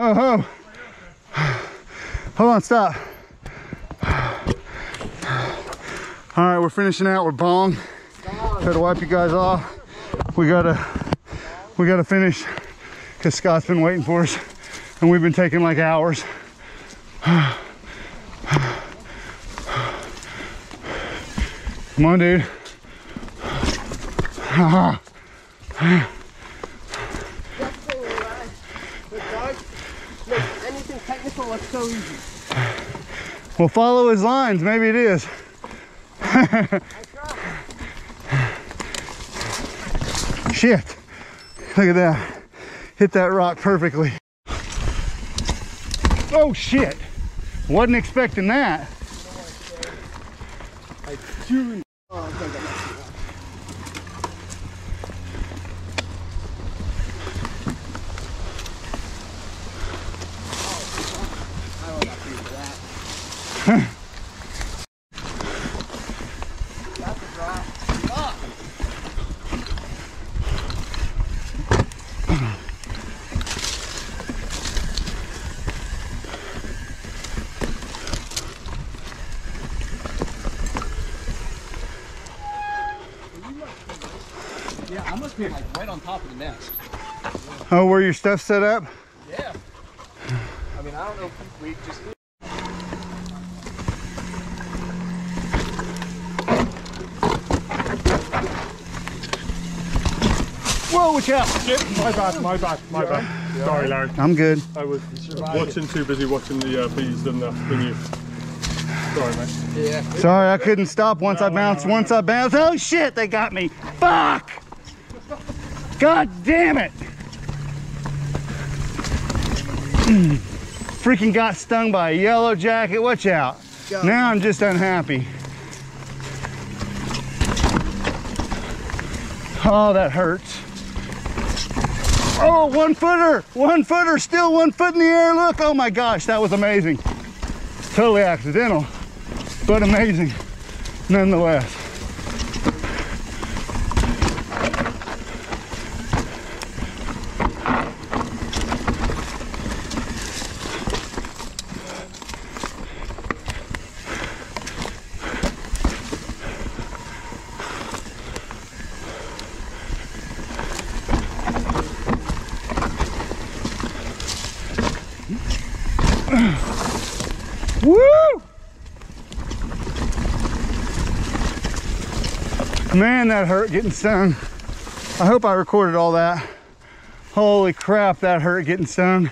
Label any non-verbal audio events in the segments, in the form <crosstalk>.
Oh, oh. Hold on, stop. All right, we're finishing out with bong. To wipe you guys off. We gotta, we gotta finish because Scott's been waiting for us and we've been taking like hours. Come on, dude. Anything technical, it's so easy. We'll follow his lines. Maybe it is. <laughs> Shit. Look at that. Hit that rock perfectly. Oh, shit. Wasn't expecting that. Yeah, I must be like right on top of the nest. Oh, where your stuff set up? Yeah. I mean, I don't know if we just. Whoa, watch out. Shit, my bad, my bad, my bad. Sorry, Larry. I'm good. I was watching, too busy watching the uh, bees than the, than you. Sorry, mate. Yeah. Sorry, I couldn't stop once I bounced. Once I bounced. Oh, shit, they got me. Fuck. God damn it. <clears throat> Freaking got stung by a yellow jacket. Watch out. Now I'm just unhappy. Oh, that hurts. Oh, one footer, one footer, still one foot in the air. Look, oh my gosh, that was amazing. Totally accidental, but amazing nonetheless. Man, that hurt getting stung. I hope I recorded all that. Holy crap, that hurt getting stung.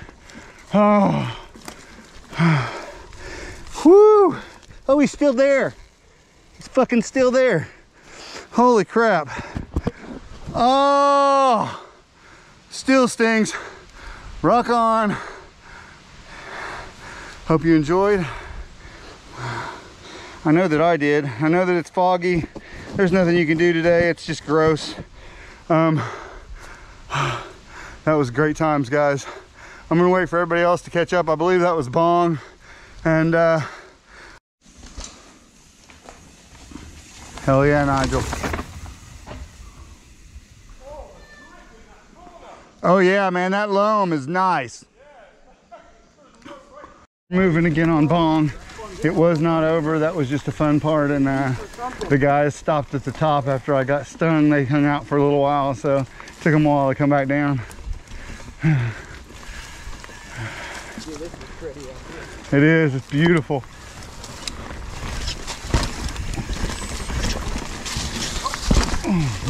Oh. <sighs> Woo! Oh, he's still there. He's fucking still there. Holy crap. Oh! Still stings. Rock on. Hope you enjoyed. I know that I did. I know that it's foggy. There's nothing you can do today. It's just gross. Um, <sighs> that was great times, guys. I'm gonna wait for everybody else to catch up. I believe that was Bong. And uh, hell yeah, Nigel. Oh yeah, man, that loam is nice. Moving again on Bong. It was not over. That was just a fun part. And uh, the guys stopped at the top after I got stung. They hung out for a little while, so it took them a while to come back down. <sighs> It is. It's beautiful.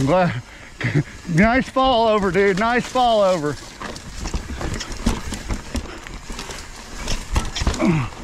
Glad. <laughs> nice fall over, dude. Nice fall over. <clears throat>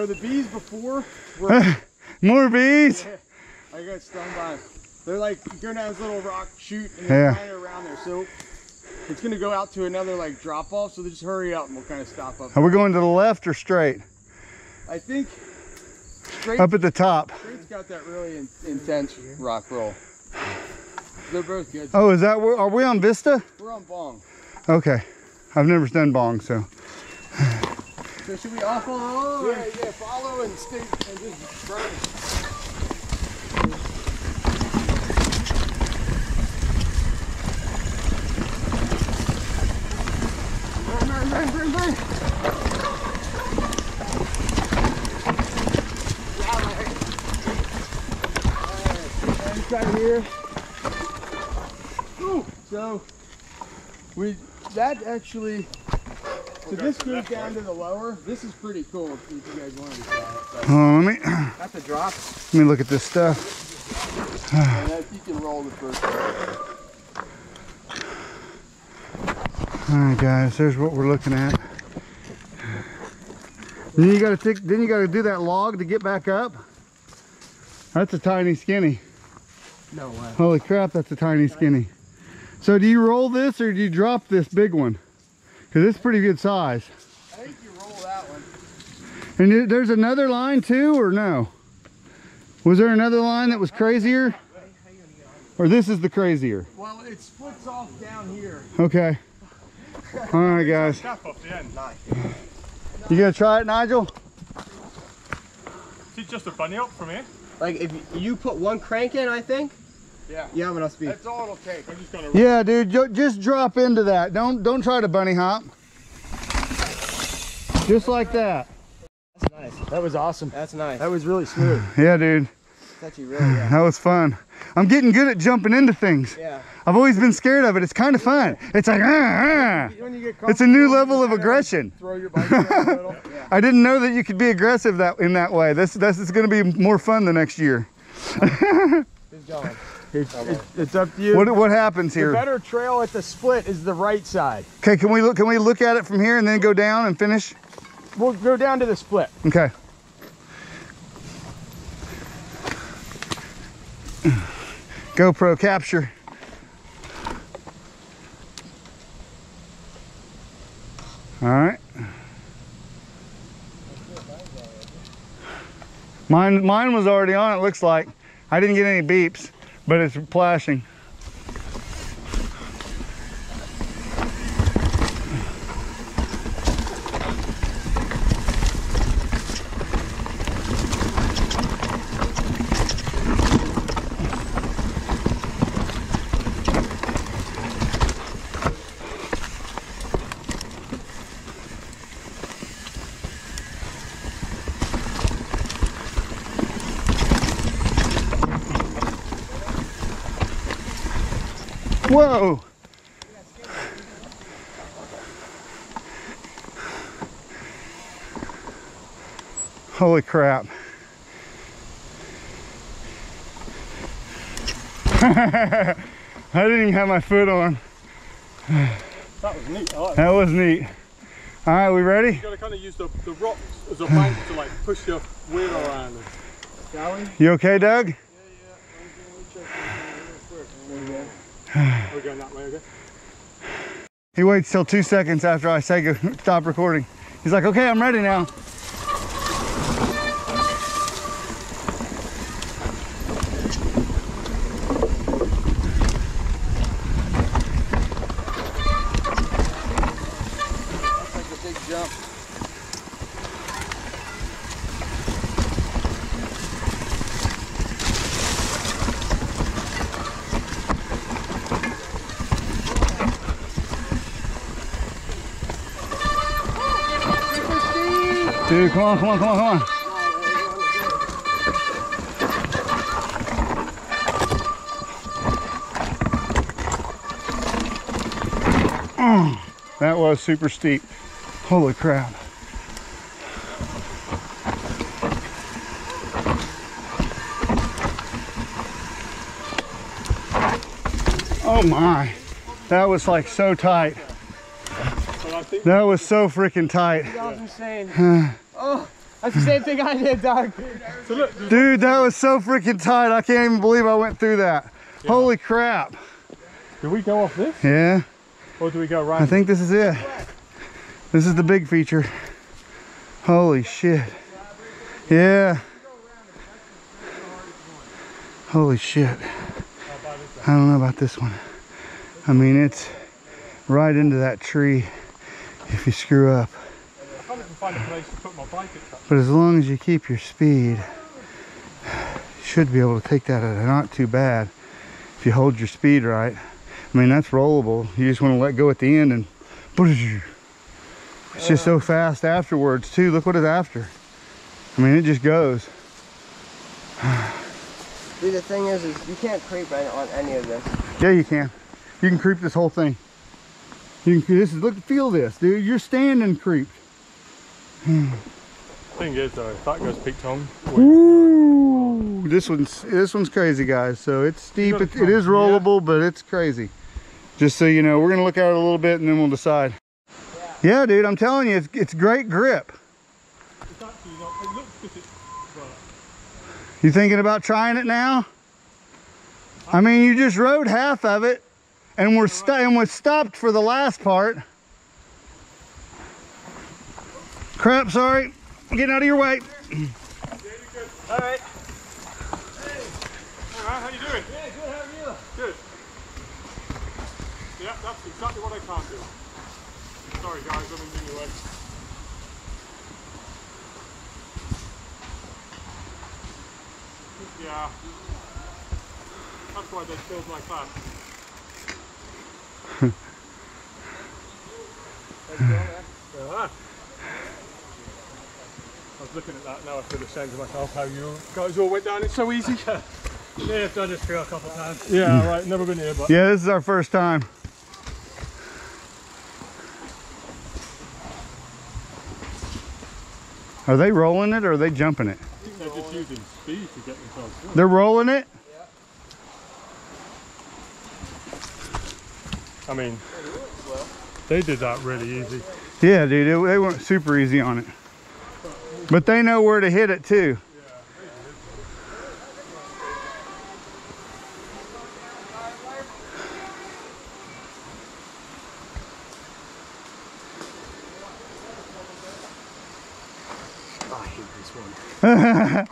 So the bees before were <laughs> More bees. <laughs> I got stung by 'em. They're like going down this little rock chute and Yeah. they're kind of around there. So it's gonna go out to another like drop off. So they just hurry up and we'll kind of stop up. Are we going to the left or straight? I think straight, Up at the top. straight's got that really in, intense rock roll. They're both good. Oh, is that where, are we on Vista? We're on bong. Okay. I've never done bong, so. <sighs> <laughs> So should we all follow? Yeah, yeah. Follow and stay and just burn. Here. Ooh, So we that actually so this goes down to the lower. This is pretty cool if you guys wanted to try it. Hold on, let me, that's a drop, let me look at this stuff. and if you can roll the first one. All right, guys, there's what we're looking at. Then you gotta take, then you gotta do that log to get back up. That's a tiny skinny. No way. Holy crap, that's a tiny skinny. So do you roll this or do you drop this big one? Cause it's pretty good size. I think you roll that one. And there's another line too, or no? Was there another line that was crazier? Or this is the crazier? Well, it splits off down here. Okay. All right, guys. Cap off the end. You gonna try it, Nigel? Is it just a bunny up from here? Like if you put one crank in, I think Yeah. you have enough speed. That's all it'll take. I'm just gonna. Yeah, dude, just drop into that. Don't don't try to bunny hop. Just like that. That's nice. That was awesome. That's nice. That was really smooth. <laughs> Yeah, dude, That's actually really yeah. that was fun. I'm getting good at jumping into things. Yeah. I've always been scared of it. It's kind of fun. It's like, ah, ah. When you get It's a new level of aggression. Throw your bike down a little. <laughs> Yeah. I didn't know that you could be aggressive that in that way. This this is going to be more fun the next year. <laughs> Who's going? It's, it's, it's up to you. What what happens here? the here? better trail at the split is the right side. Okay, can we look? Can we look at it from here and then go down and finish? We'll go down to the split. Okay. GoPro capture. All right. Mine, mine was already on. It looks like I didn't get any beeps, but it's flashing. Whoa! Holy crap. <laughs> I didn't even have my foot on. That was neat. I like that. That was neat. All right, we ready? You gotta kind of use the, the rocks as a bank to like push your weight around. Shall we? You okay, Doug? <sighs> we're going that way again. He waits till two seconds after I say go, stop recording. He's like, okay, I'm ready now. Come on, come on, come on, come on. Mm, that was super steep. Holy crap. Oh my. That was like so tight. But I think That was so freaking tight. <sighs> <laughs> That was insane. That's the same thing I did, Doug. So look, there's- Dude, that was so freaking tight. I can't even believe I went through that. Holy crap. do we go off this Yeah, or do we go right? I think this is it. This is the big feature. Holy shit. Yeah. Holy shit. I don't know about this one. I mean, it's right into that tree if you screw up. I can't even find a place to put my bike at. But as long as you keep your speed, you should be able to take that at a not too bad if you hold your speed right. I mean, that's rollable. You just want to let go at the end and it's just so fast afterwards too. Look what it's after. I mean, it just goes. <sighs> See, the thing is, is you can't creep on any of this. Yeah, you can. You can creep this whole thing. You can, this is, look, feel this, dude. You're standing creeped. Thing is though, if that goes peak tongue, Ooh, this one's this one's crazy, guys. So it's steep. It, it is yeah. rollable, but it's crazy. Just so you know, we're gonna look at it a little bit and then we'll decide. Yeah, dude, I'm telling you, it's it's great grip. it's actually not. It looks good. You thinking about trying it now? I mean, you just rode half of it, and we're st- and we're stopped for the last part. Crap, sorry. I'm getting out of your way. All right. All right, how you doing? Yeah, good. How are you? Good. Yeah, that's exactly what I can't do. Sorry, guys, I'm in your way. Yeah. That's why they killed my class. <laughs> yeah. I was looking at that now, I feel ashamed of myself how you guys all went down. It's so easy. <laughs> Yeah, I've done this trail a couple times. Yeah, hmm. right, never been here, but Yeah, this is our first time. Are they rolling it or are they jumping it? They're just using speed to get themselves through. They're rolling it? I mean, they did that really easy. Yeah, dude, it, they weren't super easy on it. But they know where to hit it too. I hate this one.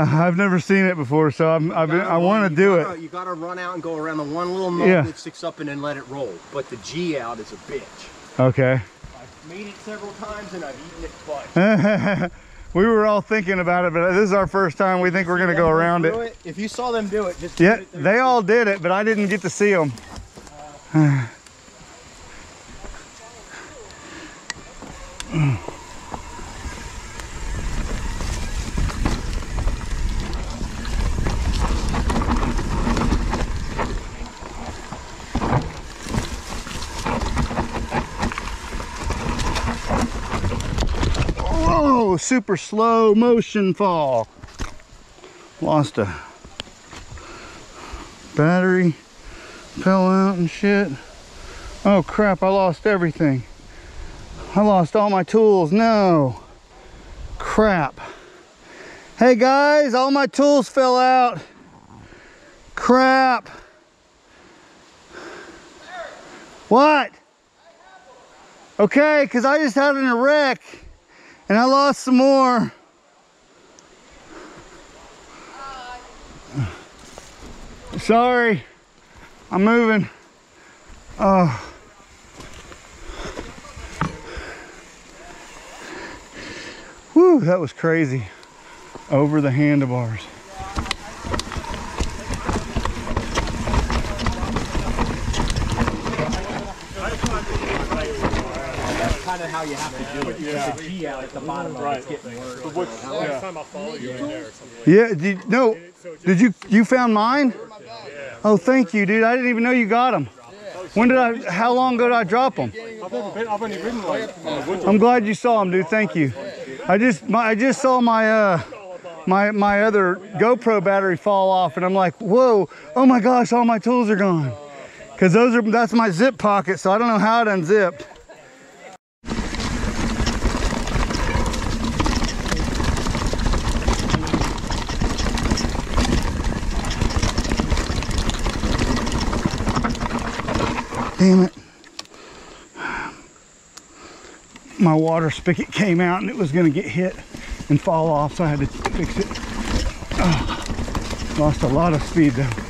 I've never seen it before, so I'm, I've been, I want to do gotta- it. You gotta run out and go around the one little nut Yeah. that sticks up and then let it roll. But the G out is a bitch. Okay. Made it several times and I've eaten it twice. <laughs> we were all thinking about it, but this is our first time. We think we're going to go around Do it. If you saw them do it, just Yeah, it they all did it, but I didn't get to see them. Whoa, <sighs> uh, <sighs> <sighs> super slow motion fall. Lost a battery fell out and shit. Oh crap, I lost everything. I lost all my tools. No. Crap. Hey guys, all my tools fell out. Crap. What? Okay, because I just had in a wreck and I lost some more. Sorry. I'm moving. Oh. Whew, that was crazy. Over the handlebars. That's kind of how you have to do it. Yeah. The G out at the bottom of it's getting worse. But what, yeah. time I follow you in there or something. Yeah, did, no, did you, you found mine? Oh, thank you, dude. I didn't even know you got them. When did I, how long ago did I drop them? I've never been, I've only ridden like on the wood. I'm glad you saw them, dude. Thank you. I just, my, I just saw my, uh, my, my other GoPro battery fall off, and I'm like, whoa, oh my gosh, all my tools are gone. Cause those are, that's my zip pocket, so I don't know how it unzipped. Damn it. My water spigot came out and it was gonna get hit and fall off, so I had to fix it. Lost a lot of speed though.